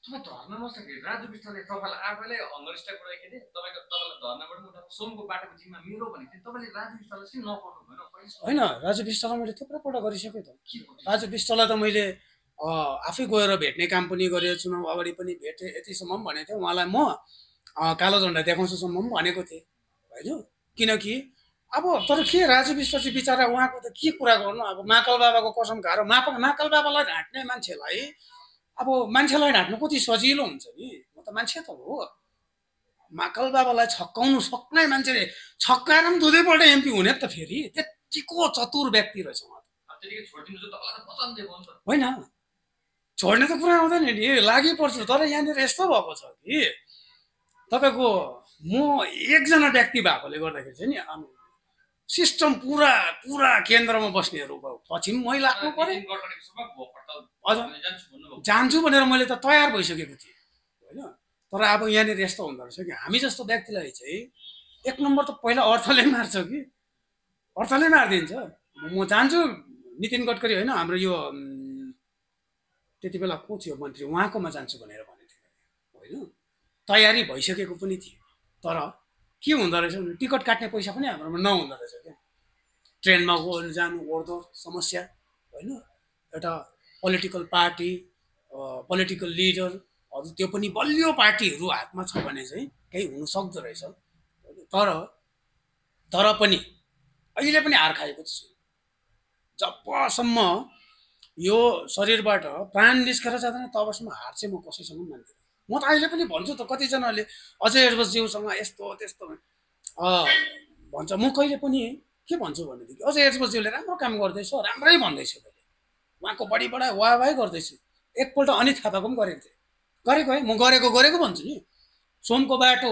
तपाईँ धर्ना नसक्यो राजु विष्टले तपाईँलाई आफैले हङ्गरिष्ट गराएको थिएँ। तपाईँको तपाईँलाई धर्नाबाट उठाएको सोमको बाटोको जिम्मा मेरो भनेको थिएँ तपाईँले राजु विष्टलाई चाहिँ नपर्नु भएन होइन राजु विष्टलाई मैले थुप्रो पल्ट गरिसकेँ त? राजु विष्टलाई त मैले आफै गएर भेट्ने काम पनि गरेँ चुनाव अगाडि पनि भेटेँ यतिसम्म पनि भनेको थिएँ उहाँलाई म कालो झन्डा देखाउँछुसम्म पनि भनेको थिएँ होइन? किनकि अब तर के राजु विष्ट चाहिँ बिचरा उहाँको त के कुरा गर्नु? अब महाकाल बाबाको कसम खाएर मा महाकाल बाबालाई ढाँट्ने मान्छेलाई अब मान्छेलाई ढाँट्नु कति सजिलो हुन्छ नि। म त मान्छे त हो। महाकाल बाबालाई छक्काउनु सक्ने मान्छेले छक्काएर पनि दुधैपल्ट एमपी हुने त फेरि। त्यत्तिको चतुर व्यक्ति रहेछ होइन। छोड्ने त कुरा आउँदैन नि। लागि पर्छ तर यहाँनिर यस्तो भएको छ कि तपाईँको म एकजना व्यक्ति भएकोले गर्दाखेरि चाहिँ नि सिस्टम पुरा पुरा केन्द्रमा बस्नेहरू भयो। पछि पनि मै लाग्नु पऱ्यो। जान्छु भनेर मैले त तयार भइसकेको थिएँ होइन? तर अब यहाँनिर यस्तो हुँदो रहेछ कि हामी जस्तो व्यक्तिलाई चाहिँ एक नम्बर त पहिला अर्थले मार्छ कि। अर्थले मारिदिन्छ। म जान्छु नितिन गडकरी होइन? हाम्रो यो त्यति बेला को थियो मन्त्री? उहाँकोमा जान्छु भनेर भनेको थियो होइन? तयारी भइसकेको पनि थियो। तर के हुँदो रहेछ भने टिकट काट्ने पैसा पनि हाम्रोमा नहुँदो रहेछ क्या। ट्रेनमा गो जानु ओर्दो समस्या होइन? एउटा पोलिटिकल पार्टी पोलिटिकल लिडरहरू त्यो पनि बलियो पार्टीहरू हातमा छ भने चाहिँ केही हुनु सक्दो रहेछ। तर तर पनि अहिले पनि हार खाएको छु जबसम्म यो शरीरबाट प्राण निस्केर जाँदैन तबसम्म हार चाहिँ म कसैसँग पनि मान्दिनँ। म त अहिले पनि भन्छु त कतिजनाले अझै एडभसज्यूसँग यस्तो त्यस्तो भन्छ। म कहिले पनि के भन्छु भनेदेखि अझै एडभसज्यूले राम्रो काम गर्दैछ राम्रै भन्दैछु मैले उहाँको बढा वाह वाह गर्दैछु। एकपल्ट अनित थापाको पनि गरेको थिएँ। गरेको है? म गरेको गरेको भन्छु नि। सोमको बाटो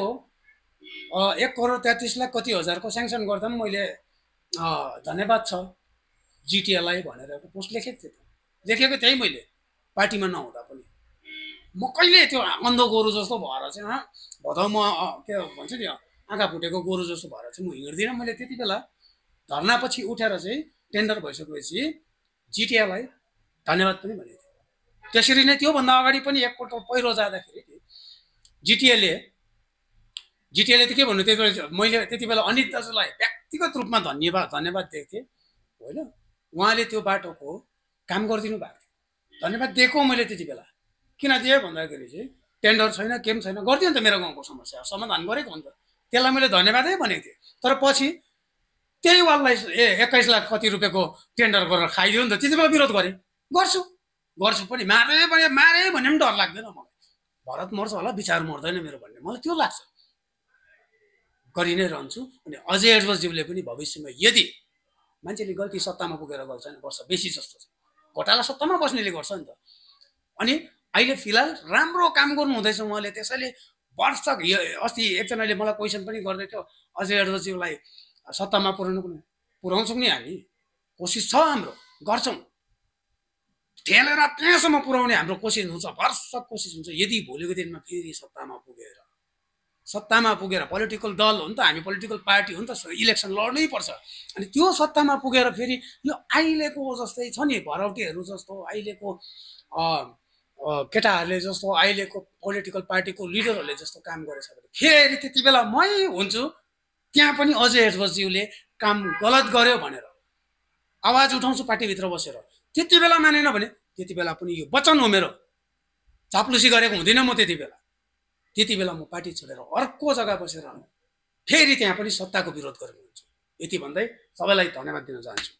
एक करोड तेत्तिस लाख कति हजारको स्याङ्सन गर्दा पनि मैले धन्यवाद छ। जिटिएलाई भनेर पोस्ट लेखेको थिएँ त। लेखेको थिएँ है मैले। पार्टीमा नहुँदा म कहिले त्यो अन्धो गोरु जस्तो भएर चाहिँ अँ, भदौमा अँ, के भन्छ नि आँखा फुटेको गोरु जस्तो भएर चाहिँ म हिँड्दिनँ मैले त्यति बेला। धर्नापछि उठेर चाहिँ टेन्डर भइसकेपछि जिटिएलाई धन्यवाद पनि भनेको थिएँ। त्यसरी नै त्योभन्दा अगाडि पनि एकपल्ट पहिरो जाँदाखेरि जिटिएले जिटिएले त के भन्नु त्यति बेला मैले त्यति बेला अनित दाजुलाई व्यक्तिगत रूपमा धन्यवाद धन्यवाद दिएको थिएँ। होइन? उहाँले त्यो बाटोको काम गरिदिनु भएको थियो। धन्यवाद दिएको मैले त्यति बेला। किन दिएँ भन्दाखेरि चाहिँ टेन्डर छैन के पनि छैन गरिदियो नि त मेरो गाउँको समस्या समाधान गरेको नि त त्यसलाई मैले धन्यवादै भनेको थिएँ। तर पछि त्यही वाललाई ए एक्काइस लाख कति रुपियाँको टेन्डर गरेर खाइदियो नि त त्यति बेला विरोध गरेँ। गर्छु। गर्छु पनि मारे भने मारे भने पनि डर लाग्दैन मलाई। भरत मर्छ होला विचार मर्दैन मेरो भन्ने। मलाई त्यो लाग्छ। गरि नै रहन्छु। अनि अझै एडभसज्यूले पनि भविष्यमा यदि मान्छेले गल्ती सत्तामा पुगेर गर्छ भने गर्छ बेसी जस्तो छ। घोटाला सत्तामा बस्नेले गर्छ नि त। अनि अहिले फिलहाल राम्रो काम गर्नु हुँदैछ उहाँले। त्यसैले वर्ष यो- अस्ति एकजनाले मलाई क्वेसन पनि गर्दै थियो अझै एडभसज्यूलाई सत्तामा पुऱ्याउनु पुऱ्याउँछौँ नि हामी? कोसिस छ हाम्रो गर्छौँ। ठेलेर त्यहाँसम्म पुऱ्याउने हाम्रो कोसिस हुन्छ भरसक कोसिस हुन्छ। यदि भोलिको दिनमा फेरि सत्तामा पुगेर सत्तामा पुगेर पोलिटिकल दल हो नि त हामी पोलिटिकल पार्टी हो नि त इलेक्सन लड्नै पर्छ। अनि त्यो सत्तामा पुगेर फेरि यो अहिलेको जस्तै छ नि भरौटेहरू जस्तो अहिलेको केटाहरूले जस्तो अहिलेको पोलिटिकल पार्टीको लिडरहरूले जस्तो काम गरेछ भने फेरि त्यति बेला मै हुन्छु त्यहाँ पनि अझै एडभसज्यूले काम गलत गर्यो भनेर। आवाज उठाउँछु पार्टीभित्र बसेर। त्यति बेला मानेन भने त्यति बेला पनि यो वचन हो मेरो। चाप्लुसी गरेको हुँदिनँ म त्यति बेला। त्यति बेला म पार्टी छोडेर अर्को जग्गा बसेर फेरि त्यहाँ पनि सत्ताको विरोध गरेर हुन्छु यति भन्दै सबैलाई धन्यवाद दिन चाहन्छु।